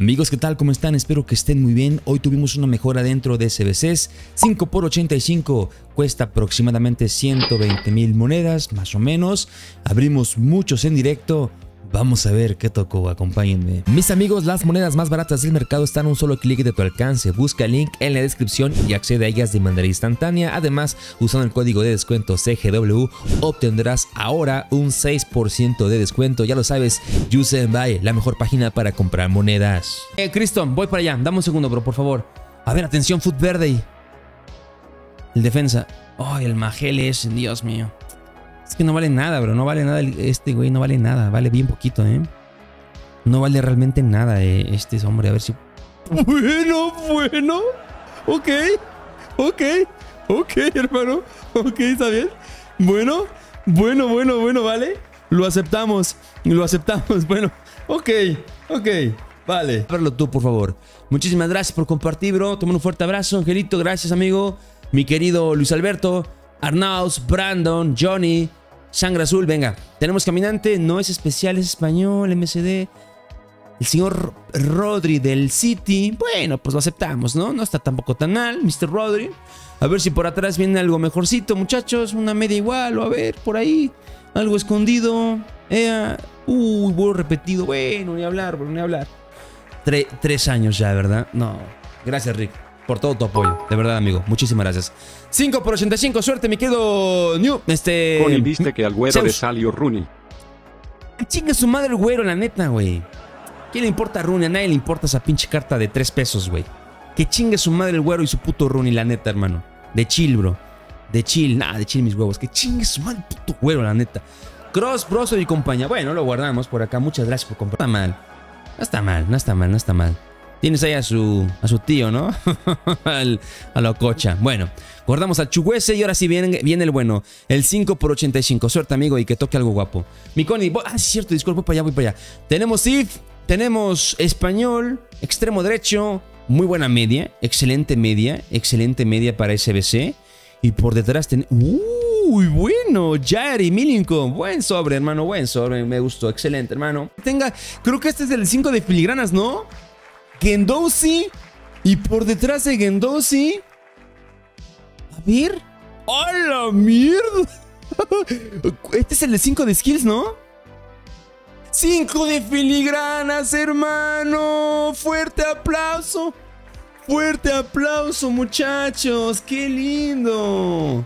Amigos, ¿qué tal? ¿Cómo están? Espero que estén muy bien. Hoy tuvimos una mejora dentro de SBCs. 5 por 85 cuesta aproximadamente 120 mil monedas, más o menos. Abrimos muchos en directo. Vamos a ver qué tocó, acompáñenme. Mis amigos, las monedas más baratas del mercado están a un solo clic de tu alcance. Busca el link en la descripción y accede a ellas de manera instantánea. Además, usando el código de descuento CGW, obtendrás ahora un 6% de descuento. Ya lo sabes, Use Buy, la mejor página para comprar monedas. Eh, Cristo, voy para allá. Dame un segundo, bro, por favor. A ver, atención, Foot Verde. El defensa. Ay, el Magel es, Dios mío. Es que no vale nada, bro. No vale nada este güey. No vale nada. Vale bien poquito, ¿eh? No vale realmente nada eh, este hombre. A ver si... Bueno, bueno. Ok. Ok. Ok, hermano. Ok, está bien. Bueno. Bueno, bueno, bueno, vale. Lo aceptamos. Lo aceptamos. Bueno. Ok. Ok. Vale. Verlo tú, por favor. Muchísimas gracias por compartir, bro. Toma un fuerte abrazo, Angelito. Gracias, amigo. Mi querido Luis Alberto. Arnaus, Brandon, Johnny, Sangre Azul, venga. Tenemos caminante, no es especial, es español, MCD. El señor Rodri del City. Bueno, pues lo aceptamos, ¿no? No está tampoco tan mal, Mr. Rodri. A ver si por atrás viene algo mejorcito, muchachos. Una media igual, o a ver, por ahí. Algo escondido. uy, vuelo repetido. Bueno, ni hablar, ni hablar. tres años ya, ¿verdad? No. Gracias, Rick por todo tu apoyo. De verdad, amigo. Muchísimas gracias. 5 por 85. Suerte, me quedo New. Este. viste que al güero le salió Rooney. Chinga su madre el güero, la neta, güey. ¿Qué le importa a Rooney? A nadie le importa esa pinche carta de 3 pesos, güey. Que chingue su madre el güero y su puto Rooney, la neta, hermano. De chill, bro. De chill, nada, de chill mis huevos. Que chingue su madre el puto güero, la neta. Cross, Broso y compañía. Bueno, lo guardamos por acá. Muchas gracias por comprar. No está mal. No está mal, no está mal, no está mal. Tienes ahí a su, a su tío, ¿no? a la cocha. Bueno, guardamos al Chuguese y ahora sí viene, viene el bueno. El 5 por 85. Suerte, amigo, y que toque algo guapo. Mi Connie, ah, sí, cierto, disculpa, voy para allá, voy para allá. Tenemos IF, tenemos español, extremo derecho, muy buena media, excelente media, excelente media para SBC. Y por detrás tenemos... Uy, bueno, Jair Milinko. Buen sobre, hermano, buen sobre. Me gustó, excelente, hermano. Tenga, creo que este es el 5 de filigranas, ¿no? Gendosi. Y por detrás de Gendosi. A ver. ¡A la mierda! Este es el de 5 de skills, ¿no? 5 de filigranas, hermano. Fuerte aplauso. Fuerte aplauso, muchachos. Qué lindo.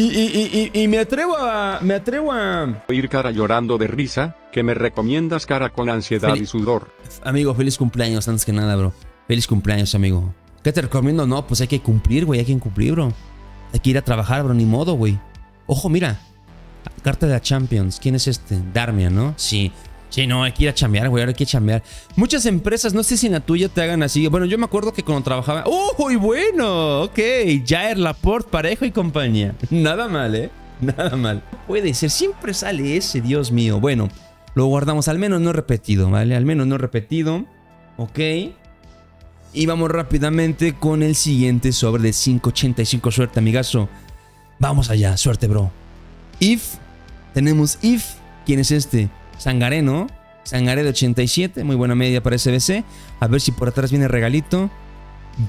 Y, me atrevo a. Me atrevo a. Ir cara llorando de risa, que me recomiendas cara con ansiedad y sudor. Amigo, feliz cumpleaños antes que nada, bro. Feliz cumpleaños, amigo. ¿Qué te recomiendo? No, pues hay que cumplir, güey. Hay que cumplir, bro. Hay que ir a trabajar, bro. Ni modo, güey. Ojo, mira. Carta de la Champions. ¿Quién es este? Darmian, ¿no? Sí. Sí, no, hay que ir a chambear, güey, ahora hay que chambear. Muchas empresas, no sé si en la tuya te hagan así. Bueno, yo me acuerdo que cuando trabajaba... ¡Uy, bueno! Ok, Jair Laporte, Parejo y compañía. Nada mal, ¿eh? Nada mal. Puede ser, siempre sale ese, Dios mío. Bueno, lo guardamos, al menos no repetido, ¿vale? Al menos no repetido. Ok. Y vamos rápidamente con el siguiente sobre de 585. Suerte, amigazo. Vamos allá, suerte, bro. If. Tenemos If. ¿Quién es este? Sangaré, ¿no? Sangaré de 87, muy buena media para SBC. A ver si por atrás viene regalito.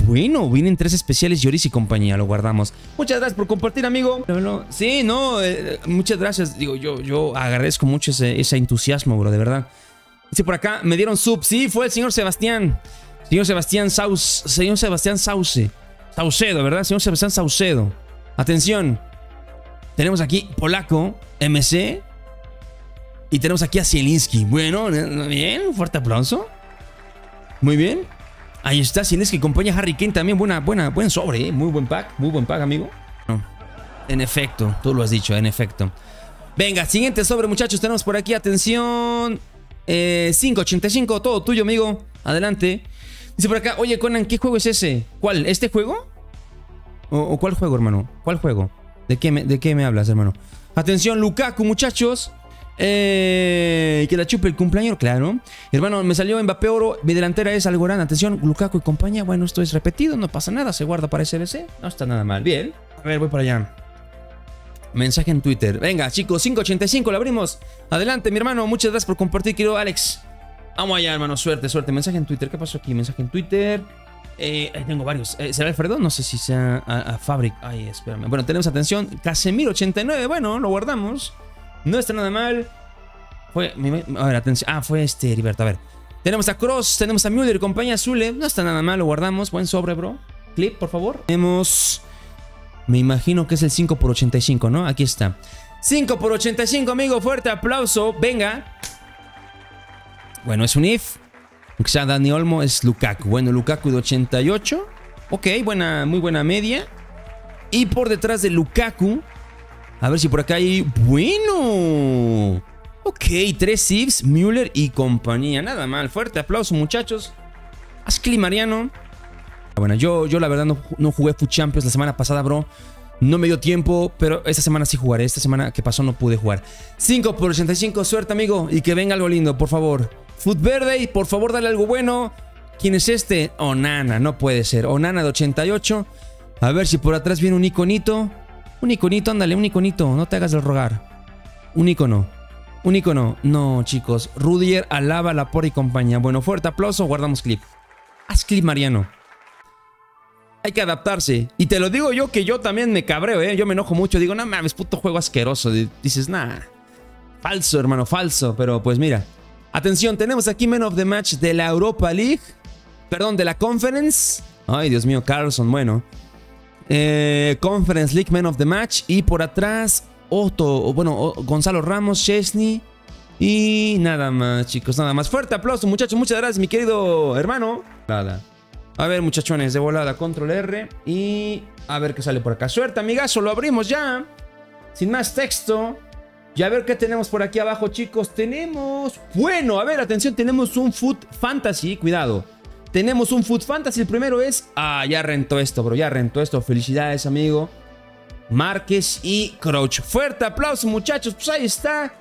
Bueno, vienen tres especiales Yoris y compañía, lo guardamos. Muchas gracias por compartir, amigo. Sí, no, eh, muchas gracias. Digo, yo, yo agradezco mucho ese, entusiasmo, bro, de verdad. Dice por acá, me dieron sub. Sí, fue el señor Sebastián. Señor Sebastián Sauce. Señor Sebastián Sauce. Saucedo, ¿verdad? Señor Sebastián Saucedo. Atención. Tenemos aquí Polaco, MC, y tenemos aquí a Zielinski. Bueno, bien, un fuerte aplauso. Muy bien. Ahí está Zielinski, acompaña a Harry Kane también. Buena, buena, buen sobre, ¿eh? Muy buen pack, muy buen pack, amigo. En efecto, tú lo has dicho, en efecto. Venga, siguiente sobre, muchachos. Tenemos por aquí, atención. Eh, 5.85, todo tuyo, amigo. Adelante. Dice por acá, oye, Conan, ¿qué juego es ese? ¿Cuál? ¿Este juego? ¿O, cuál juego, hermano? ¿Cuál juego? ¿De qué, ¿De qué me hablas, hermano? Atención, Lukaku, muchachos. Eh, que la chupe el cumpleaños, claro. Hermano, me salió Mbappé Oro. Mi delantera es Algorán. Atención, Lukaku y compañía. Bueno, esto es repetido, no pasa nada. Se guarda para SBC. No está nada mal. Bien. A ver, voy para allá. Mensaje en Twitter. Venga, chicos, 585, lo abrimos. Adelante, mi hermano. Muchas gracias por compartir, querido Alex. Vamos allá, hermano. Suerte, suerte. Mensaje en Twitter. ¿Qué pasó aquí? Mensaje en Twitter. Eh, tengo varios. Eh, ¿Será Alfredo? No sé si sea Fabric. Ay, espérame. Bueno, tenemos atención. Casemiro89. Bueno, lo guardamos. No está nada mal. Fue. A ver, atención. Ah, fue este Heriberto. A ver. Tenemos a Cross, tenemos a Müller compañía Zule. No está nada mal, lo guardamos. Buen sobre, bro. Clip, por favor. Tenemos. Me imagino que es el 5 x 85, ¿no? Aquí está. 5 x 85, amigo. Fuerte aplauso. Venga. Bueno, es un if. Aunque sea Dani Olmo, es Lukaku. Bueno, Lukaku de 88. Ok, buena, muy buena media. Y por detrás de Lukaku. A ver si por acá hay. Bueno. Ok, tres Sivs, Müller y compañía. Nada mal. Fuerte aplauso, muchachos. Ascli Mariano. Bueno, yo, yo la verdad no, no jugué Food Champions la semana pasada, bro. No me dio tiempo, pero esta semana sí jugaré. Esta semana que pasó no pude jugar. 5 por 85, suerte, amigo. Y que venga algo lindo, por favor. Food Verde, por favor, dale algo bueno. ¿Quién es este? Onana, no puede ser. Onana de 88. A ver si por atrás viene un iconito. Un iconito, ándale, un iconito. No te hagas del rogar. Un icono. Un icono. No, chicos. Rudier alaba la por y compañía. Bueno, fuerte aplauso. Guardamos clip. Haz clip, Mariano. Hay que adaptarse. Y te lo digo yo que yo también me cabreo, ¿eh? Yo me enojo mucho. Digo, no mames, puto juego asqueroso. Dices, nah. Falso, hermano, falso. Pero pues mira. Atención, tenemos aquí Men of the Match de la Europa League. Perdón, de la Conference. Ay, Dios mío, Carlson, bueno. Eh, Conference League Men of the Match. Y por atrás, Otto, bueno, Gonzalo Ramos, Chesney. Y nada más, chicos, nada más. Fuerte aplauso, muchachos. Muchas gracias, mi querido hermano. Nada. A ver, muchachones, de volada, control R. Y a ver qué sale por acá. Suerte, amigazo, lo abrimos ya. Sin más texto. Y a ver qué tenemos por aquí abajo, chicos. Tenemos. Bueno, a ver, atención, tenemos un Food Fantasy. Cuidado. Tenemos un Food Fantasy. El primero es. Ah, ya rentó esto, bro. Ya rentó esto. Felicidades, amigo. Márquez y Crouch. Fuerte aplauso, muchachos. Pues ahí está.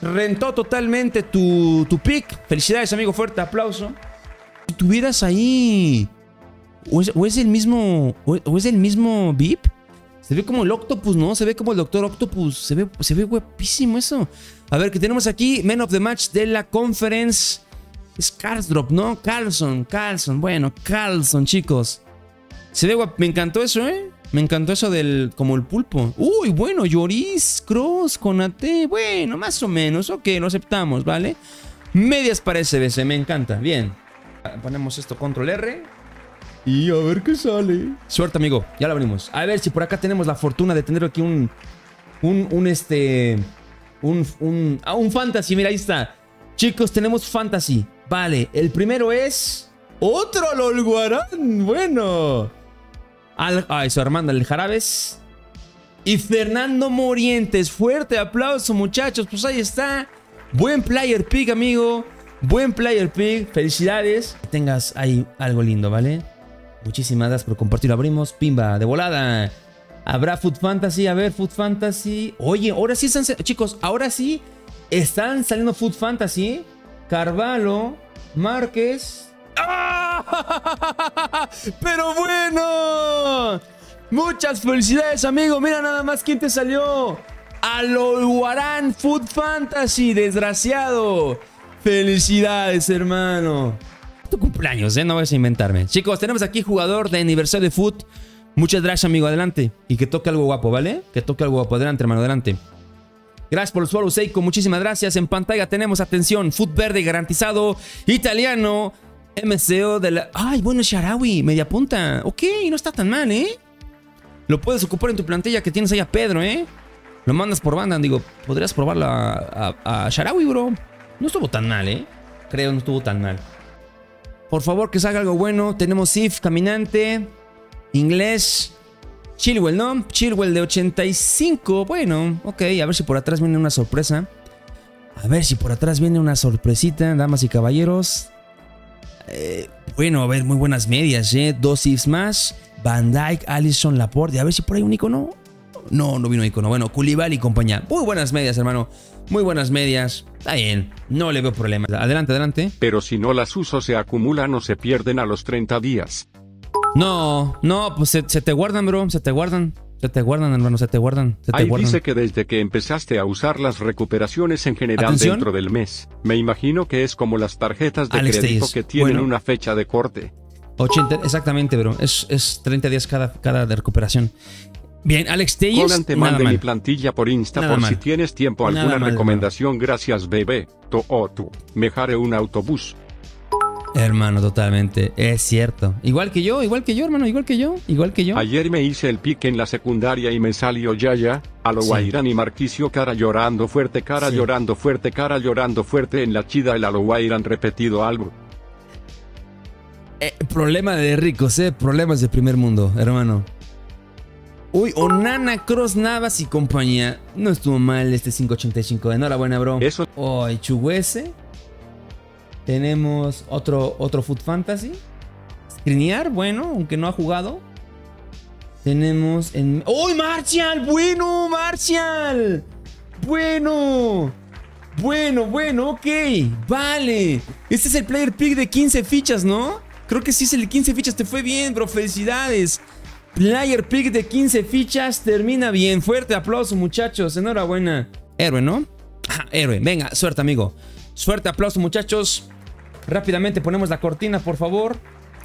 Rentó totalmente tu, tu pick. Felicidades, amigo. Fuerte aplauso. Si tuvieras ahí. O es, el mismo. O, es el mismo VIP. Se ve como el Octopus, ¿no? Se ve como el Doctor Octopus. Se ve, se ve guapísimo eso. A ver, que tenemos aquí. Men of the Match de la Conference. Es Carlsdrop, ¿no? Carlson, Carlson. Bueno, Carlson, chicos. Se ve guap. Me encantó eso, ¿eh? Me encantó eso del. como el pulpo. Uy, bueno, Lloris, Cross, Conate. Bueno, más o menos. Ok, lo aceptamos, ¿vale? Medias para SBC, me encanta. Bien. Ponemos esto, control R. Y a ver qué sale. Suerte, amigo. Ya lo abrimos. A ver si por acá tenemos la fortuna de tener aquí un. Un, un este. Un, un, ah, un fantasy. Mira, ahí está. Chicos, tenemos fantasy. Vale, el primero es. Otro Lolguarán. Bueno. Al, ay, su hermana el Jarabes. Y Fernando Morientes. Fuerte aplauso, muchachos. Pues ahí está. Buen player pick, amigo. Buen player pick. Felicidades. Que tengas ahí algo lindo, ¿vale? Muchísimas gracias por compartir. Abrimos. Pimba, de volada. Habrá Food Fantasy. A ver, Food Fantasy. Oye, ahora sí están. Chicos, ahora sí están saliendo Food Fantasy. Carvalho, Márquez. ¡Ah! Pero bueno. Muchas felicidades, amigo. Mira nada más quién te salió. Aloguarán Food Fantasy, desgraciado. Felicidades, hermano. Tu cumpleaños, ¿eh? No vas a inventarme. Chicos, tenemos aquí jugador de aniversario de Food. Muchas gracias, amigo. Adelante. Y que toque algo guapo, ¿vale? Que toque algo guapo. Adelante, hermano. Adelante. Gracias por el follow, Seiko. Muchísimas gracias. En pantalla tenemos, atención, Food Verde garantizado. Italiano. MCO de la... Ay, bueno, Sharawi, media punta. Ok, no está tan mal, ¿eh? Lo puedes ocupar en tu plantilla que tienes ahí a Pedro, ¿eh? Lo mandas por banda, digo, podrías probarlo a, a, Sharawi, bro. No estuvo tan mal, ¿eh? Creo, no estuvo tan mal. Por favor, que salga algo bueno. Tenemos If, Caminante, Inglés, Chilwell, ¿no? Chilwell de 85. Bueno, ok, a ver si por atrás viene una sorpresa. A ver si por atrás viene una sorpresita, damas y caballeros. Eh, bueno, a ver, muy buenas medias, ¿eh? Dos ifs más. Van Dyke, Allison, Laporte. A ver si por ahí un icono. No, no vino icono. Bueno, Culibal y compañía. Muy buenas medias, hermano. Muy buenas medias. Está bien. No le veo problema. Adelante, adelante. Pero si no las uso, se acumulan o se pierden a los 30 días. No, no, pues se, te guardan, bro. Se te guardan. Se te guardan, hermano, se te guardan. Se te Ahí guardan. dice que desde que empezaste a usar las recuperaciones en general Atención. dentro del mes, me imagino que es como las tarjetas de Alex crédito que tienen Bueno. una fecha de corte. 80, exactamente, bro. Es, es 30 días cada, cada de recuperación. Bien, Alex Telles. Conan te mande mi plantilla por Insta Nada por mal. si tienes tiempo alguna mal, recomendación. Gracias, bebé. To o tu. Mejare un autobús. Hermano, totalmente. Es cierto. Igual que yo, igual que yo, hermano, igual que yo, igual que yo. Ayer me hice el pique en la secundaria y me salió Yaya, a lo Sí. Guairán y Marquicio cara llorando fuerte, cara Sí. llorando fuerte, cara llorando fuerte en la chida el Guairán repetido algo. Eh, problema de ricos, eh. Problemas de primer mundo, hermano. Uy, Onana, Cross Navas y compañía. No estuvo mal este 585. Enhorabuena, bro. Eso Hoy, Chuguese. Tenemos otro, otro Food Fantasy. Skriniar, bueno, aunque no ha jugado. Tenemos en. ¡Uy, Martial! ¡Bueno, Martial! ¡Bueno! Bueno, bueno, ok. Vale. Este es el player pick de 15 fichas, ¿no? Creo que sí es el de 15 fichas. Te fue bien, bro. Felicidades. Player pick de 15 fichas. Termina bien. Fuerte aplauso, muchachos. Enhorabuena. Héroe, ¿no? Ajá, héroe. Venga, suerte, amigo. Suerte, aplauso, muchachos. Rápidamente ponemos la cortina, por favor.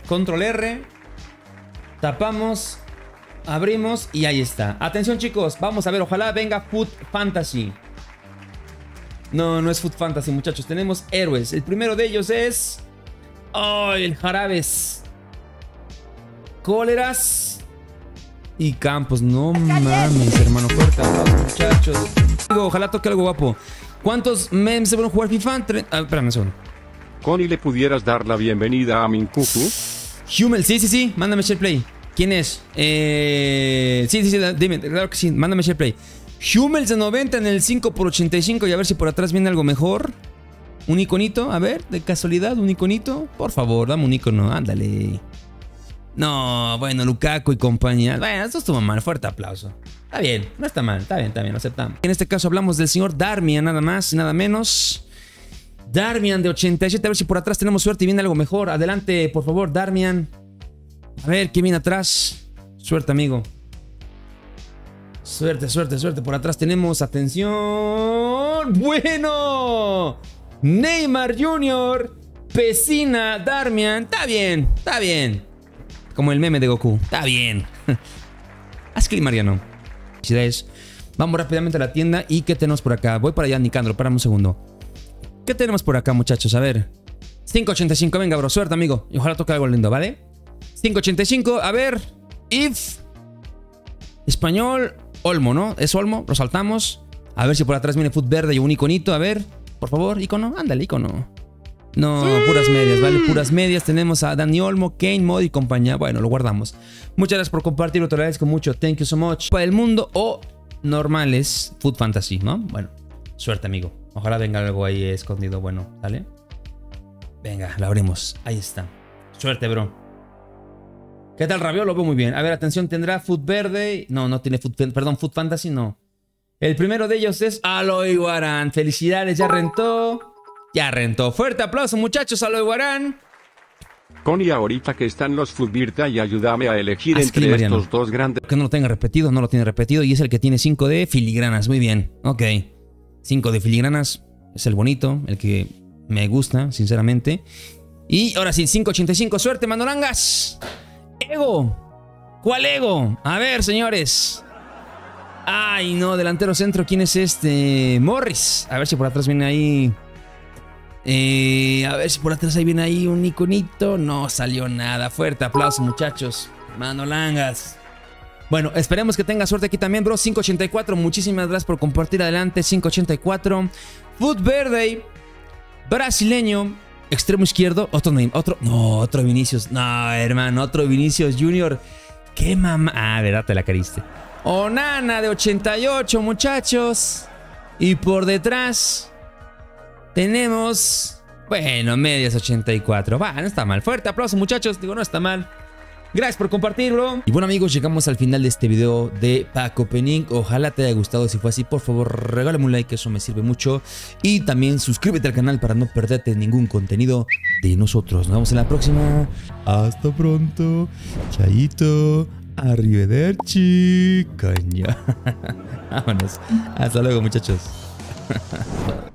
Control R. Tapamos. Abrimos y ahí está. Atención, chicos. Vamos a ver. Ojalá venga Food Fantasy. No, no es Food Fantasy, muchachos. Tenemos héroes. El primero de ellos es. ¡Oh! El Jarabes. Cóleras. Y Campos. No mames, hermano. Fuerte muchachos. Ojalá toque algo guapo. ¿Cuántos memes se van a jugar FIFA? Tre- ah, espérame un segundo. Connie le pudieras dar la bienvenida a Minkuku. Hummel, sí, sí, sí. Mándame SharePlay. ¿Quién es? Eh, sí, sí, sí. Dime, claro que sí. Mándame SharePlay. Hummel de 90 en el 5 por 85 y a ver si por atrás viene algo mejor. Un iconito, a ver, de casualidad, un iconito. Por favor, dame un icono, ándale. No, bueno, Lukaku y compañía. Bueno, esto estuvo mal, fuerte aplauso. Está bien, no está mal, está bien, está bien, lo aceptamos. En este caso hablamos del señor Darmian, nada más y nada menos. Darmian de 87, a ver si por atrás tenemos suerte y viene algo mejor. Adelante, por favor, Darmian. A ver, ¿qué viene atrás? Suerte, amigo. Suerte, suerte, suerte. Por atrás tenemos, atención. Bueno. Neymar Jr., Pesina, Darmian. Está bien, está bien. Como el meme de Goku. Está bien. Haz clic, Mariano. Vamos rápidamente a la tienda. ¿Y qué tenemos por acá? Voy para allá, Nicandro. Para un segundo. ¿Qué tenemos por acá, muchachos? A ver. 585, venga, bro. Suerte, amigo. Y ojalá toque algo lindo, ¿vale? 585, a ver. If. Español. Olmo, ¿no? Es Olmo. Lo saltamos. A ver si por atrás viene Foot Verde y un iconito. A ver. Por favor, icono. Ándale, icono. No, puras medias, ¿vale? Puras medias. Tenemos a Dani Olmo, Kane, Mod y compañía. Bueno, lo guardamos. Muchas gracias por compartirlo. Te lo agradezco mucho. Thank you so much. Para el mundo o normales, Food Fantasy, ¿no? Bueno, suerte, amigo. Ojalá venga algo ahí escondido. Bueno, ¿sale? Venga, lo abrimos. Ahí está. Suerte, bro. ¿Qué tal, Rabiol? Lo veo muy bien. A ver, atención, ¿tendrá Food Verde? No, no tiene Food... Perdón, Food Fantasy, no. El primero de ellos es Aloy Guarán. Felicidades, ya rentó. Ya rentó. Fuerte aplauso, muchachos, Aloy Guarán. Connie ahorita que están los Fudbirta y ayúdame a elegir Haz entre Mariano. estos dos grandes. Que no lo tenga repetido, no lo tiene repetido. Y es el que tiene 5 de filigranas. Muy bien. Ok. 5 de filigranas. Es el bonito, el que me gusta, sinceramente. Y ahora sí, 585. Suerte, Manolangas. Ego. ¿Cuál ego? A ver, señores. Ay, no, delantero centro. ¿Quién es este? Morris. A ver si por atrás viene ahí. Eh, a ver si por atrás ahí viene ahí un iconito. No salió nada. Fuerte aplauso, muchachos. Manolangas. Bueno, esperemos que tenga suerte aquí también, bro. 584. Muchísimas gracias por compartir adelante. 584. Food Verde. Brasileño. Extremo izquierdo. Otro name. Otro. No, otro Vinicius. No, hermano. Otro Vinicius Junior. Qué mamá. Ah, verdad, te la cariste. Onana de 88, muchachos. Y por detrás tenemos. Bueno, medias 84. Va, no está mal. Fuerte aplauso, muchachos. Digo, no está mal. Gracias por compartirlo. Y bueno amigos, llegamos al final de este video de Paco Pening. Ojalá te haya gustado. Si fue así, por favor, regálame un like, eso me sirve mucho. Y también suscríbete al canal para no perderte ningún contenido de nosotros. Nos vemos en la próxima. Hasta pronto. Chaito. Arrivederci, coño. Vámonos. Hasta luego, muchachos.